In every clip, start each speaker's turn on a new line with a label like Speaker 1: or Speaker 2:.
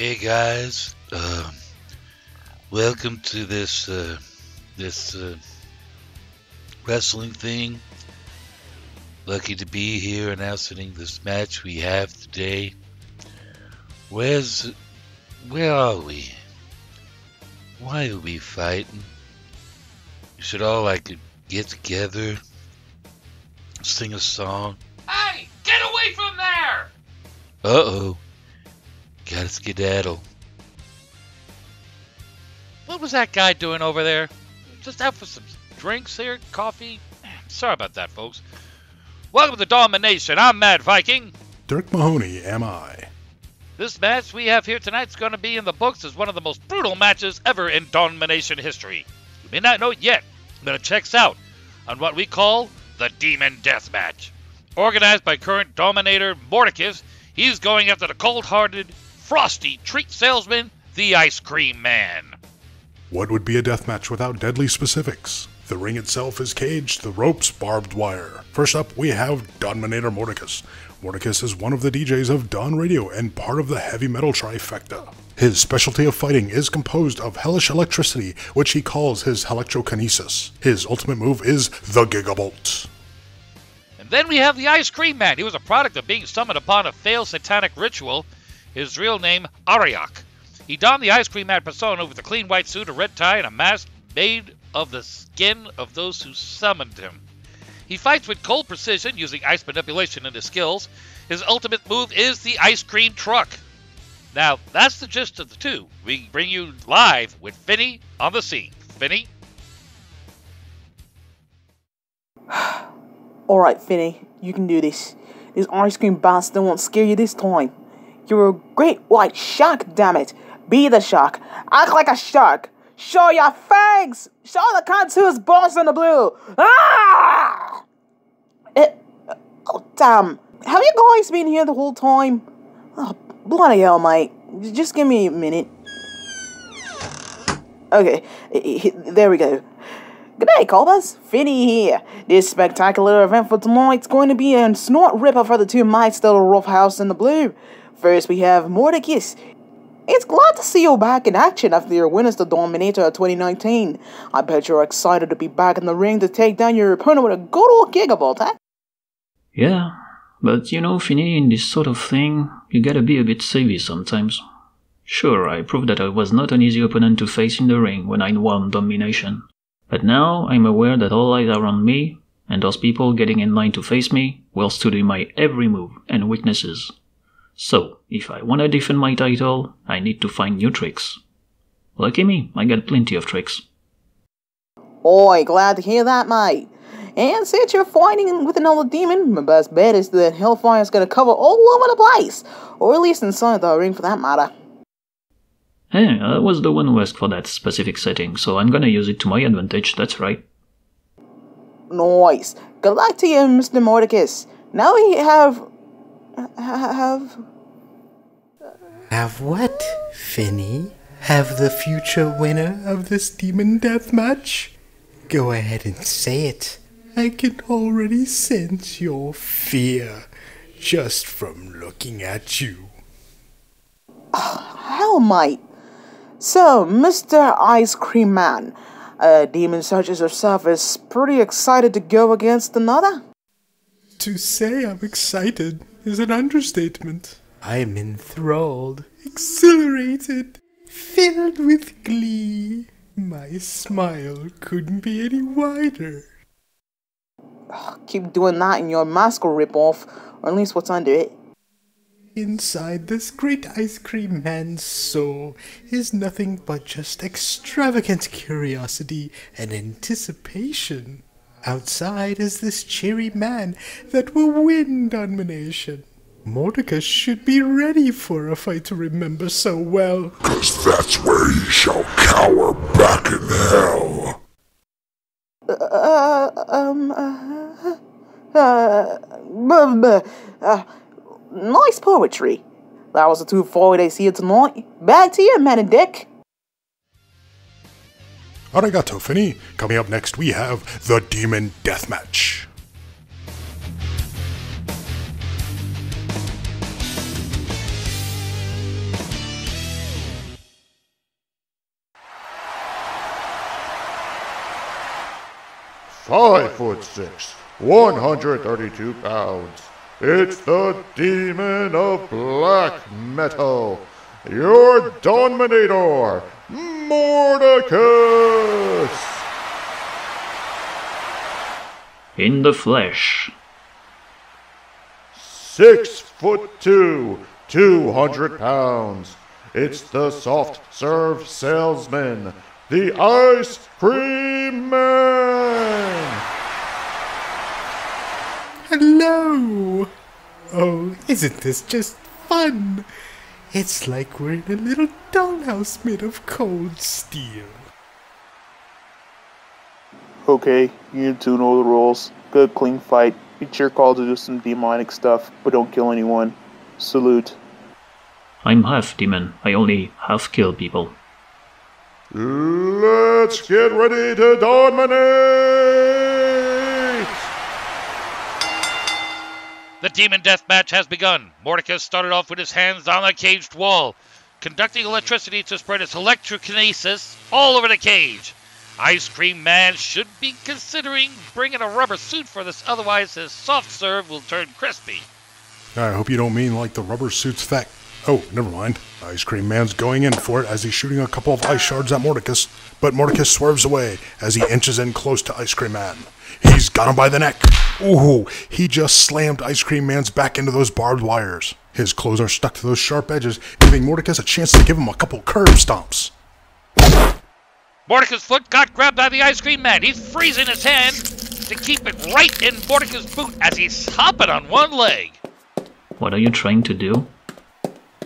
Speaker 1: Hey guys, um, welcome to this uh, this uh, wrestling thing. Lucky to be here announcing this match we have today. Where's where are we? Why are we fighting? We should all like get together, sing a song.
Speaker 2: Hey, get away from there!
Speaker 1: Uh oh. Gotta skedaddle.
Speaker 2: What was that guy doing over there? Just out for some drinks here, coffee? Sorry about that, folks. Welcome to Dawnmination. I'm Mad Viking.
Speaker 3: Dirk Mahoney, am I?
Speaker 2: This match we have here tonight is going to be in the books as one of the most brutal matches ever in Dawnmination history. You may not know it yet, but it checks out on what we call the Demon Death Match. Organized by current Dominator Mordykus, he's going after the cold-hearted, frosty treat salesman, the Ice Cream Man.
Speaker 3: What would be a death match without deadly specifics? The ring itself is caged, the ropes barbed wire. First up, we have Dominator Mordykus. Mordykus is one of the DJs of Dawn Radio and part of the heavy metal trifecta. His specialty of fighting is composed of hellish electricity, which he calls his electrokinesis. His ultimate move is the Gigabolt.
Speaker 2: And then we have the Ice Cream Man. He was a product of being summoned upon a failed satanic ritual. His real name, Ariak. He donned the Ice Cream Man persona with a clean white suit, a red tie, and a mask made of the skin of those who summoned him. He fights with cold precision using ice manipulation in his skills. His ultimate move is the ice cream truck. Now, that's the gist of the two. We bring you live with Finny on the scene. Finny?
Speaker 4: Alright, Finny, you can do this. This ice cream bastard won't scare you this time. You're a great white shark, damn it. Be the shark. Act like a shark. Show your fangs! Show the contours boss in the blue! Ah! It, oh, damn. Have you guys been here the whole time? Oh, bloody hell, mate. Just give me a minute. Okay, eh, eh, there we go. Good day, Colbus. Finny here. This spectacular event for tonight's going to be a snort ripper for the two mites that are roughhouse in the blue. First, we have Mordykus. It's glad to see you back in action after your win as the Dominator of 2019. I bet you're excited to be back in the ring to take down your opponent with a good old Gigabolt, huh?
Speaker 5: Yeah, but you know, Finny, in this sort of thing, you gotta be a bit savvy sometimes. Sure, I proved that I was not an easy opponent to face in the ring when I won Dawnmination. But now I'm aware that all eyes are on me, and those people getting in line to face me will study my every move and weaknesses. So, if I want to defend my title, I need to find new tricks. Lucky me, I got plenty of tricks.
Speaker 4: Oi, glad to hear that, mate. And since you're fighting with another demon, my best bet is that Hellfire is to cover all over the place, or at least inside the ring for that matter.
Speaker 5: Hey, I was the one who asked for that specific setting, so I'm gonna use it to my advantage, that's right.
Speaker 4: Nice. Good luck to you, Mr. Mordykus. Now we have. have.
Speaker 6: Have what, Finny? Have the future winner of this demon death match? Go ahead and say it. I can already sense your fear just from looking at you.
Speaker 4: Ah, oh, hell, mate. So, Mr. Ice Cream Man, a demon such as yourself is pretty excited to go against another?
Speaker 6: To say I'm excited is an understatement. I'm enthralled, exhilarated, filled with glee. My smile couldn't be any wider.
Speaker 4: Keep doing that in your mask will rip off, or at least what's under it.
Speaker 6: Inside this great ice cream man's soul is nothing but just extravagant curiosity and anticipation. Outside is this cheery man that will win Dawnmination. Mordykus should be ready for a fight to remember so well.
Speaker 7: Cause that's where he shall cower back in hell.
Speaker 4: Uh, um, uh, uh, uh, nice poetry. That was the two four they see you tonight. Back to you, man and dick.
Speaker 3: Arigato, Finny. Coming up next, we have the Demon Deathmatch.
Speaker 8: Five foot six, 132 pounds. It's the demon of black metal, your Dominator, Mordykus!
Speaker 5: In the flesh.
Speaker 8: Six foot two, 200 pounds. It's the soft serve salesman, the Ice Cream Man!
Speaker 6: Hello! Oh, isn't this just fun? It's like we're in a little dollhouse made of cold steel.
Speaker 4: Okay, you two know the rules. Good, clean fight. It's your call to do some demonic stuff, but don't kill anyone. Salute.
Speaker 5: I'm half demon. I only half kill people.
Speaker 8: Let's get ready to dominate!
Speaker 2: The demon death match has begun. Mordykus started off with his hands on the caged wall, conducting electricity to spread its electrokinesis all over the cage. Ice Cream Man should be considering bringing a rubber suit for this, otherwise his soft serve will turn crispy.
Speaker 3: I hope you don't mean like the rubber suit's that. Oh, never mind. Ice Cream Man's going in for it as he's shooting a couple of ice shards at Mordykus, but Mordykus swerves away as he inches in close to Ice Cream Man. He's got him by the neck. Ooh, he just slammed Ice Cream Man's back into those barbed wires. His clothes are stuck to those sharp edges, giving Mordykus a chance to give him a couple curb stomps.
Speaker 2: Mordykus' foot got grabbed by the Ice Cream Man. He's freezing his hand to keep it right in Mordykus' boot as he's hopping on one leg.
Speaker 5: What are you trying to do?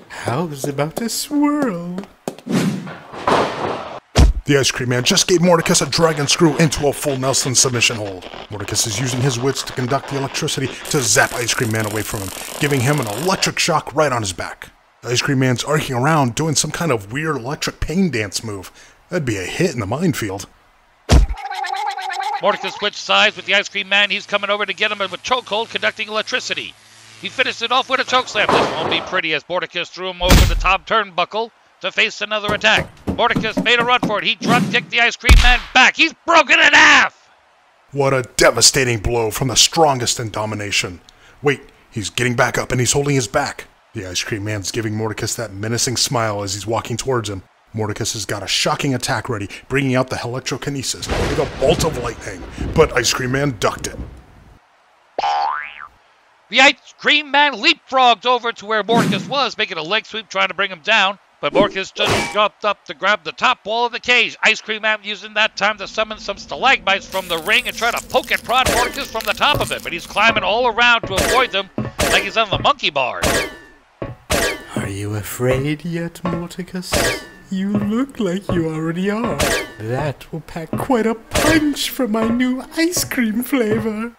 Speaker 6: How's about to swirl?
Speaker 3: The Ice Cream Man just gave Mordykus a dragon screw into a full Nelson submission hold. Mordykus is using his wits to conduct the electricity to zap Ice Cream Man away from him, giving him an electric shock right on his back. The Ice Cream Man's arcing around doing some kind of weird electric pain dance move. That'd be a hit in the minefield.
Speaker 2: Mordykus switched sides with the Ice Cream Man. He's coming over to get him with chokehold, conducting electricity. He finished it off with a chokeslam. This won't be pretty as Mordykus threw him over the top turnbuckle to face another attack. Mordykus made a run for it. He drop kicked the Ice Cream Man back. He's broken in half.
Speaker 3: What a devastating blow from the strongest in Dawnmination. Wait, he's getting back up and he's holding his back. The Ice Cream Man's giving Mordykus that menacing smile as he's walking towards him. Mordykus has got a shocking attack ready, bringing out the electrokinesis with a bolt of lightning, but Ice Cream Man ducked it.
Speaker 2: The Ice Cream Man leapfrogged over to where Mordykus was, making a leg sweep trying to bring him down. But Mordykus just jumped up to grab the top wall of the cage. Ice Cream Man using that time to summon some stalagmites from the ring and try to poke and prod Mordykus from the top of it. But he's climbing all around to avoid them like he's on the monkey bars.
Speaker 6: Are you afraid yet, Mordykus? You look like you already are. That will pack quite a punch for my new ice cream flavor.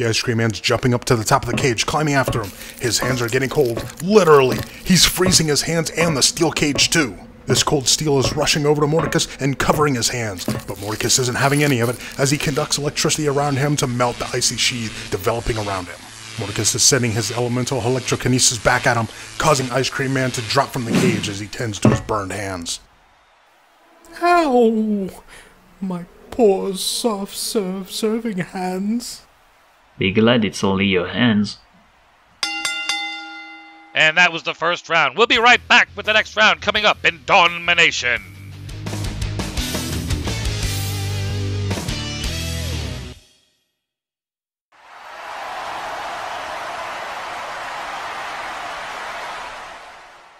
Speaker 3: The Ice Cream Man's jumping up to the top of the cage, climbing after him. His hands are getting cold. Literally, he's freezing his hands and the steel cage too. This cold steel is rushing over to Mordykus and covering his hands, but Mordykus isn't having any of it as he conducts electricity around him to melt the icy sheath developing around him. Mordykus is sending his elemental electrokinesis back at him, causing Ice Cream Man to drop from the cage as he tends to his burned hands.
Speaker 6: Ow! My poor soft serve serving hands.
Speaker 5: Be glad it's only your hands.
Speaker 2: And that was the first round. We'll be right back with the next round coming up in Dawnmination.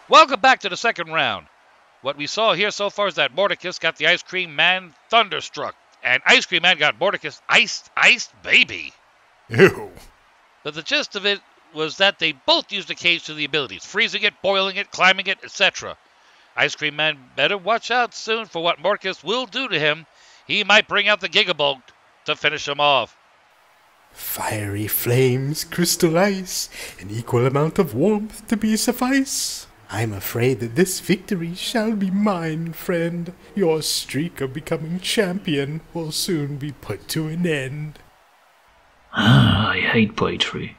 Speaker 2: Welcome back to the second round. What we saw here so far is that Mordykus got the Ice Cream Man thunderstruck, and Ice Cream Man got Mordykus iced, iced baby.
Speaker 3: Ew.
Speaker 2: But the gist of it was that they both used the cage to the abilities, freezing it, boiling it, climbing it, etc. Ice Cream Man better watch out soon for what Marcus will do to him. He might bring out the Gigabolt to finish him off.
Speaker 6: Fiery flames, crystal ice, an equal amount of warmth to be suffice. I'm afraid that this victory shall be mine, friend. Your streak of becoming champion will soon be put to an end.
Speaker 5: Ah, I hate poetry.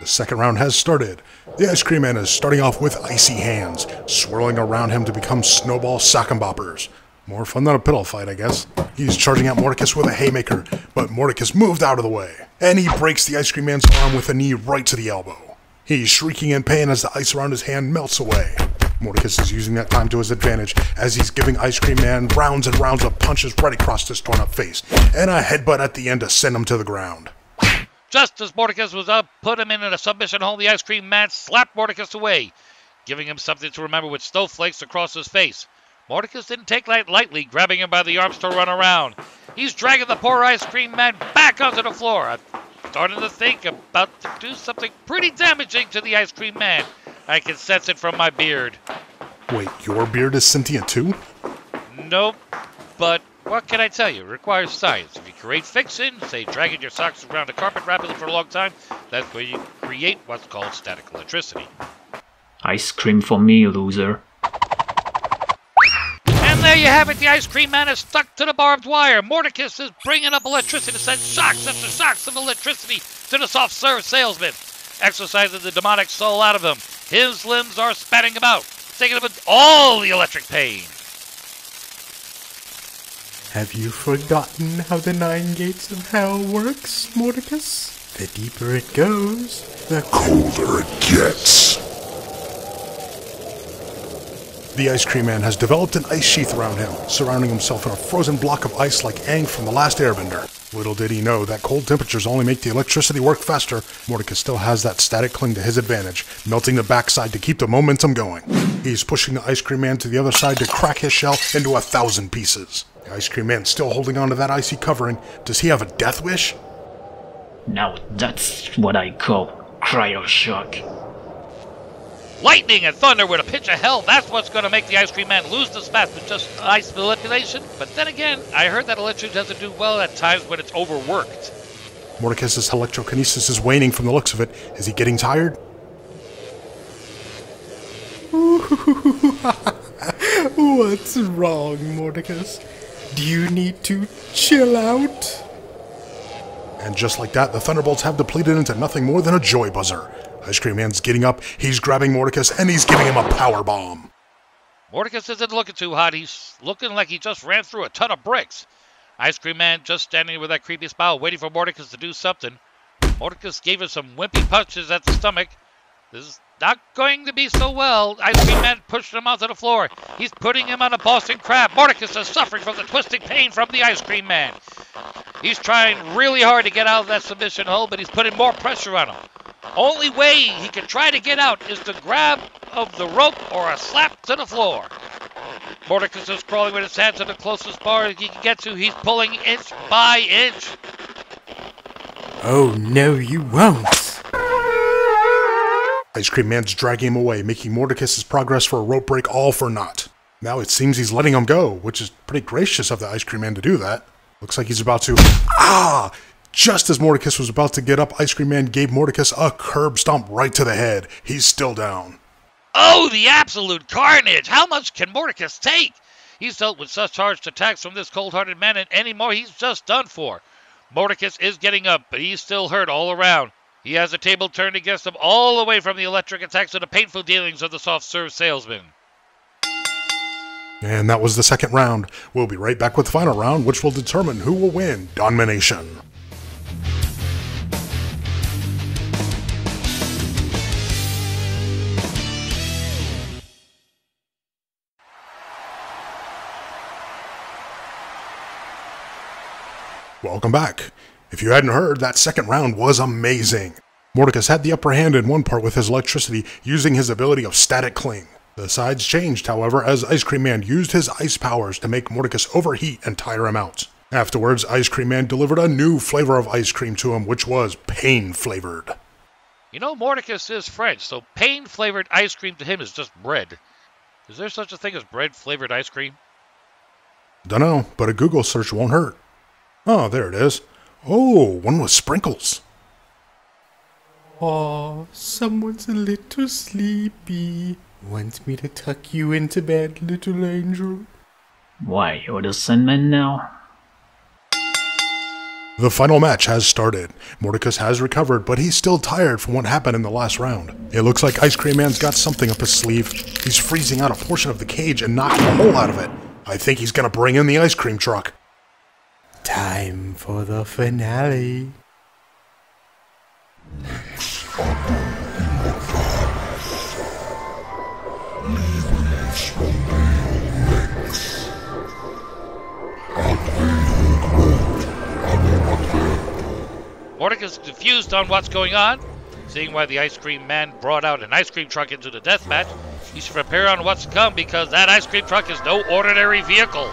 Speaker 3: The second round has started. The Ice Cream Man is starting off with icy hands, swirling around him to become snowball sock and boppers. More fun than a piddle fight, I guess. He's charging at Mordykus with a haymaker, but Mordykus moved out of the way, and he breaks the Ice Cream Man's arm with a knee right to the elbow. He's shrieking in pain as the ice around his hand melts away. Mordykus is using that time to his advantage as he's giving Ice Cream Man rounds and rounds of punches right across his torn up face, and a headbutt at the end to send him to the ground.
Speaker 2: Just as Mordykus was up, put him in a submission hold, the ice cream man slapped Mordykus away, giving him something to remember with snowflakes across his face. Mordykus didn't take that lightly, grabbing him by the arms to run around. He's dragging the poor ice cream man back onto the floor. I'm starting to think about to do something pretty damaging to the ice cream man. I can sense it from my beard.
Speaker 3: Wait, your beard is sentient too?
Speaker 2: Nope, but what can I tell you? It requires science. If you create fiction, say dragging your socks around a carpet rapidly for a long time, that's where you create what's called static electricity.
Speaker 5: Ice cream for me, loser.
Speaker 2: There you have it. The ice cream man is stuck to the barbed wire. Mordykus is bringing up electricity to send shocks after shocks of electricity to the soft serve salesman, exercising the demonic soul out of him. His limbs are spatting about, taking up all the electric pain.
Speaker 6: Have you forgotten how the nine gates of hell works, Mordykus? The deeper it goes, the
Speaker 7: Colder it gets.
Speaker 3: The Ice Cream Man has developed an ice sheath around him, surrounding himself in a frozen block of ice like Aang from the last Airbender. Little did he know that cold temperatures only make the electricity work faster. Mordykus still has that static cling to his advantage, melting the backside to keep the momentum going. He's pushing the Ice Cream Man to the other side to crack his shell into a thousand pieces. The Ice Cream Man still holding onto that icy covering. Does he have a death wish?
Speaker 5: Now that's what I call cryoshock.
Speaker 2: Lightning and thunder with a pitch of hell. That's what's going to make the ice cream man lose the spat with just ice manipulation. But then again, I heard that electricity doesn't do well at times when it's overworked.
Speaker 3: Mordykus's electrokinesis is waning from the looks of it. Is he getting tired?
Speaker 6: What's wrong, Mordykus? Do you need to chill out?
Speaker 3: And just like that, the Thunderbolts have depleted into nothing more than a joy buzzer. Ice Cream Man's getting up, he's grabbing Mordykus, and he's giving him a power bomb.
Speaker 2: Mordykus isn't looking too hot. He's looking like he just ran through a ton of bricks. Ice Cream Man just standing with that creepy smile, waiting for Mordykus to do something. Mordykus gave him some wimpy punches at the stomach. This is not going to be so well. Ice Cream Man pushed him onto the floor. He's putting him on a Boston crab. Mordykus is suffering from the twisting pain from the Ice Cream Man. He's trying really hard to get out of that submission hold, but he's putting more pressure on him. Only way he can try to get out is to grab of the rope or a slap to the floor. Mordykus is crawling with his hands to the closest bar he can get to. He's pulling inch by inch.
Speaker 6: Oh, no, you won't.
Speaker 3: Ice Cream Man's dragging him away, making Mordykus's progress for a rope break all for naught. Now it seems he's letting him go, which is pretty gracious of the Ice Cream Man to do that. Looks like he's about to. Ah! Just as Mordykus was about to get up, Ice Cream Man gave Mordykus a curb stomp right to the head. He's still down.
Speaker 2: Oh, the absolute carnage! How much can Mordykus take? He's dealt with such charged attacks from this cold-hearted man, and anymore he's just done for. Mordykus is getting up, but he's still hurt all around. He has a table turned against him all the way from the electric attacks to the painful dealings of the soft-serve salesman.
Speaker 3: And that was the second round. We'll be right back with the final round, which will determine who will win Dawnmination. Welcome back. If you hadn't heard, that second round was amazing. Mordykus had the upper hand in one part with his electricity, using his ability of static cling. The sides changed, however, as Ice Cream Man used his ice powers to make Mordykus overheat and tire him out. Afterwards, Ice Cream Man delivered a new flavor of ice cream to him, which was pain flavored.
Speaker 2: You know, Mordykus is French, so pain-flavored ice cream to him is just bread. Is there such a thing as bread-flavored ice cream?
Speaker 3: Dunno, but a Google search won't hurt. Oh, there it is. Oh, one with sprinkles.
Speaker 6: Aw, someone's a little sleepy. Want me to tuck you into bed, little angel?
Speaker 5: Why, you're the Sandman now?
Speaker 3: The final match has started. Mordykus has recovered, but he's still tired from what happened in the last round. It looks like Ice Cream Man's got something up his sleeve. He's freezing out a portion of the cage and knocking a hole out of it. I think he's gonna bring in the ice cream truck.
Speaker 6: Time for the finale.
Speaker 2: Mordykus is confused on what's going on. Seeing why the ice cream man brought out an ice cream truck into the death match, he should prepare on what's to come because that ice cream truck is no ordinary vehicle.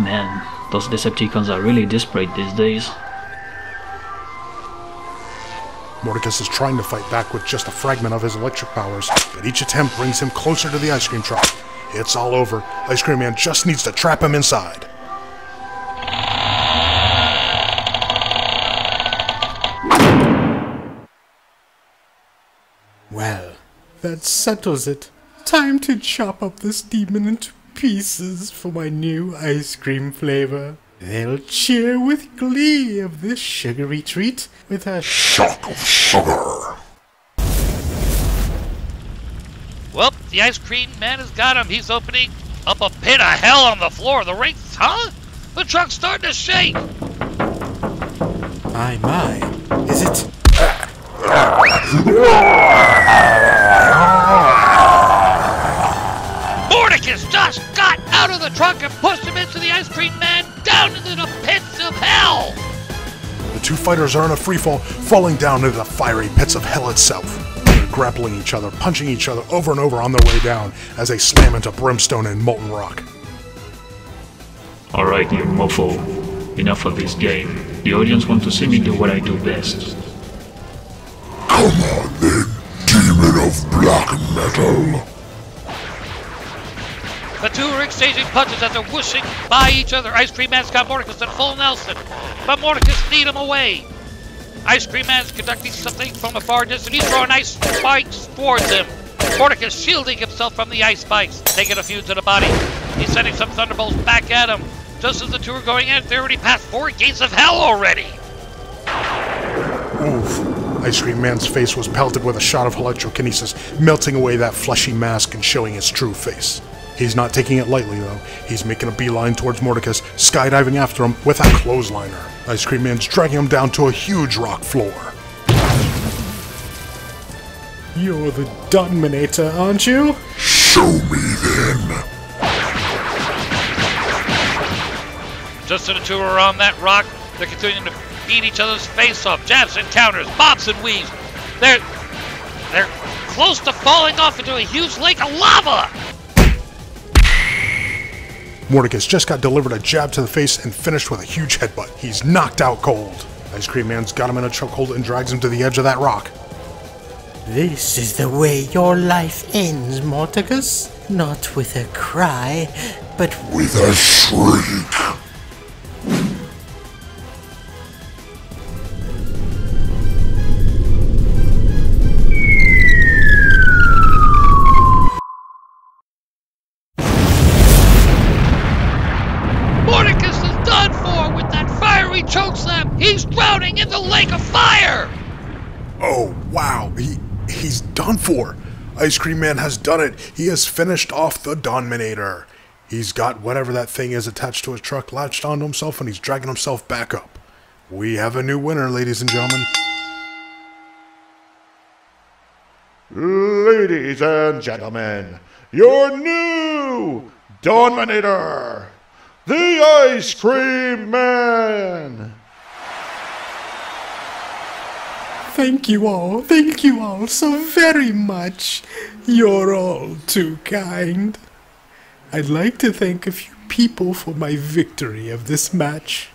Speaker 5: Man, those Decepticons are really desperate these days.
Speaker 3: Mordykus is trying to fight back with just a fragment of his electric powers, but each attempt brings him closer to the ice cream truck. It's all over. Ice Cream Man just needs to trap him inside.
Speaker 6: Well, that settles it. Time to chop up this demon into pieces for my new ice cream flavor. They'll cheer with glee of this sugary treat with a
Speaker 7: Shock of sugar.
Speaker 2: Well, the ice cream man has got him. He's opening up a pit of hell on the floor of the ring. Huh? The truck's starting to shake.
Speaker 6: my my. Is it?
Speaker 2: out of the truck and pushed him into the ice cream man down into the pits of hell.
Speaker 3: The two fighters are in a free fall, falling down into the fiery pits of hell itself. They're grappling each other, punching each other over and over on their way down as they slam into brimstone and molten rock.
Speaker 5: Alright, you mofo. Enough of this game. The audience want to see me do what I do best.
Speaker 7: Come on then, demon of black metal.
Speaker 2: The two are exchanging punches as they're whooshing by each other. Ice Cream Man's got Mordykus at full Nelson, but Mordykus lead him away. Ice Cream Man's conducting something from a far distance. He's throwing ice spikes towards him. Mordykus shielding himself from the ice spikes, taking a few to the body. He's sending some thunderbolts back at him. Just as the two are going it, they already passed four gates of hell already.
Speaker 3: Oof. Ice Cream Man's face was pelted with a shot of electrokinesis, melting away that fleshy mask and showing his true face. He's not taking it lightly, though. He's making a beeline towards Mordykus, skydiving after him with a clothesliner. Ice Cream Man's dragging him down to a huge rock floor.
Speaker 6: You're the Dominator, aren't you?
Speaker 7: Show me then.
Speaker 2: Just as the two are on that rock, they're continuing to beat each other's face off. Jabs and counters, bobs and weaves. They're they're close to falling off into a huge lake of lava.
Speaker 3: Mordykus just got delivered a jab to the face and finished with a huge headbutt. He's knocked out cold. Ice Cream Man's got him in a chokehold and drags him to the edge of that rock.
Speaker 6: This is the way your life ends, Morticus. Not with a cry, but
Speaker 7: With a shriek.
Speaker 2: Drowning in the lake of fire.
Speaker 3: Oh, wow. He he's done for. Ice Cream Man has done it. He has finished off the Dominator. He's got whatever that thing is attached to his truck latched onto himself and he's dragging himself back up. We have a new winner, ladies and gentlemen.
Speaker 8: Ladies and gentlemen, your new Dominator, the Ice Cream Man.
Speaker 6: Thank you all, thank you all so very much. You're all too kind. I'd like to thank a few people for my victory of this match.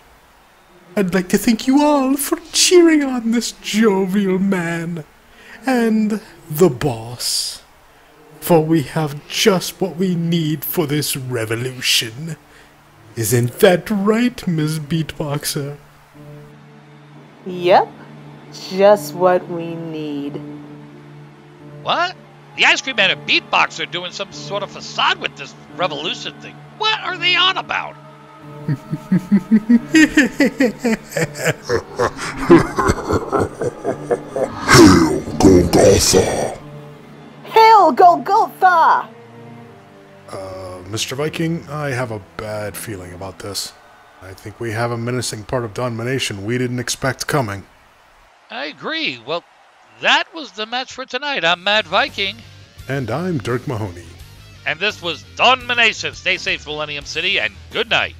Speaker 6: I'd like to thank you all for cheering on this jovial man and the boss. For we have just what we need for this revolution. Isn't that right, Miss Beatboxer?
Speaker 4: Yep, just what we need.
Speaker 2: What? The ice cream man and beatbox are doing some sort of facade with this revolution thing. What are they on about?
Speaker 7: Hail Golgotha.
Speaker 4: Hail Golgotha!
Speaker 3: Uh, Mr. Viking, I have a bad feeling about this. I think we have a menacing part of Dawnmination we didn't expect coming.
Speaker 2: I agree. Well, that was the match for tonight. I'm Mad Viking.
Speaker 3: And I'm Dirk Mahoney.
Speaker 2: And this was Don Domination. Stay safe, Millennium City, and good night.